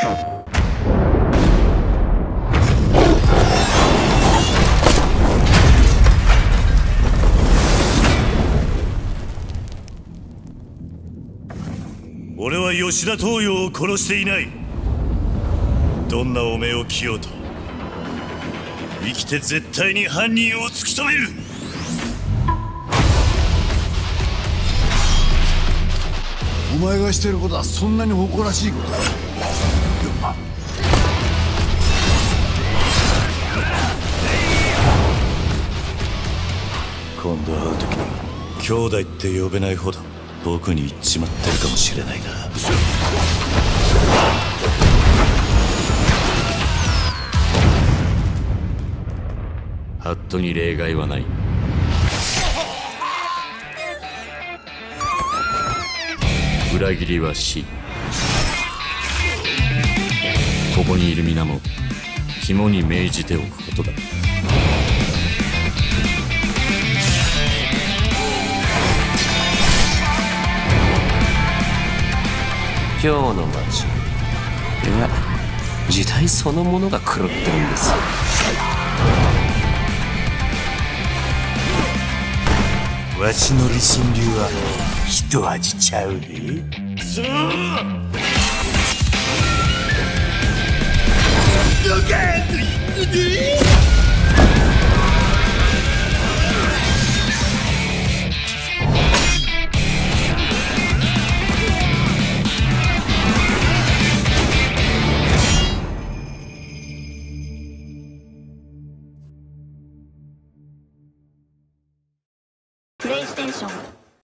俺は吉田東洋を殺していない。どんな汚名を着ようと生きて絶対に犯人を突き止める。お前がしてることはそんなに誇らしいことだ。今度会う時に兄弟って呼べないほど僕に言っちまってるかもしれないなハットに例外はない。裏切りは死。ここにいる皆も肝に銘じておくことだ。今日の街。いや時代そのものが狂ってるんです。わしの理心流は一味ちゃうで。どけでしょ。